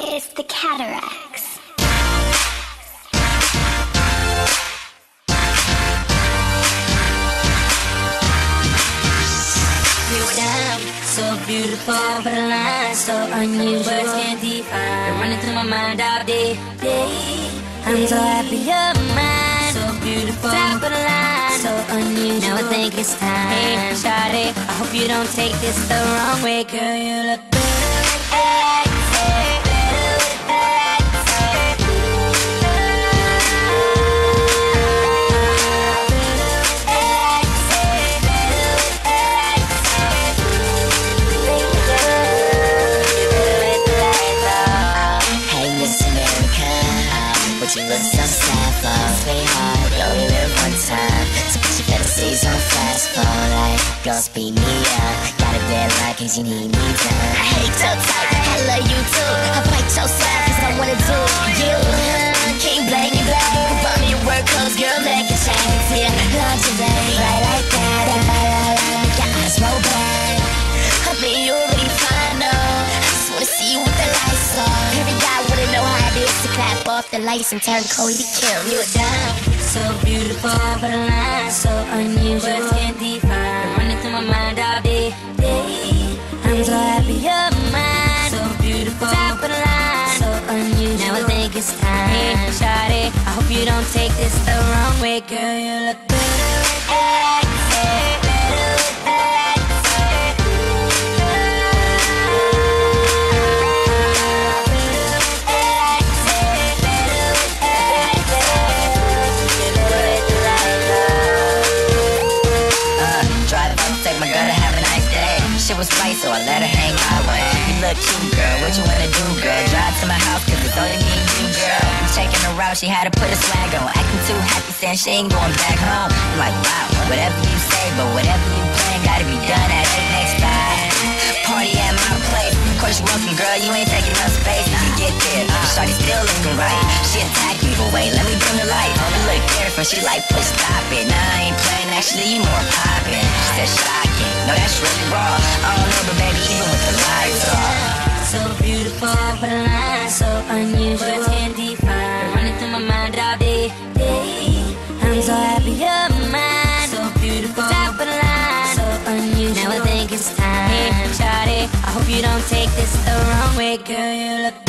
It's the Cataracs. So beautiful, but a line so unusual. Words can't define. Been running through my mind all day, day. I'm so happy you're mine. So beautiful, top of the line, so unusual. Now I think it's time. Hey, shawty, I hope you don't take this the wrong way, girl. You look better. Hey, like go speed me up. Got a deadline cause you need me done. I hate tight, I love you too. I fight so sad cause I wanna do you. Can't blame you, babe. Bump me your work clothes, girl, make a change. Yeah, lingerie, right like that. La, la, la, la, your eyes roll back. I mean, you already fine, though. I just wanna see you with the lights on. Every guy wanna know how it is to clap off the lights and turn Cody to kill you down. So beautiful, but a line so unusual. You don't take this the wrong way, girl. You look better. Uh, a nice day. Shit was so I let her hang. You look girl. What you wanna do, girl? Drive to my house, she had to put a swag on. Acting too happy, saying she ain't going back home. I'm like, wow, whatever you say, but whatever you plan, gotta be done at 8 next 5. Party at my place. Of course, you welcome, girl. You ain't taking up space. Now You get there. Uh, shawty still looking right. She attack you, but wait, let me bring the light. You look different. She like, put stop it. Nah, I ain't playing. Actually, you more poppin'. She said, shocking. No, that's really raw. I don't know, but baby, even with the lights off. So beautiful, but a line so unusual. Words Hope you don't take this the wrong way, girl. You look.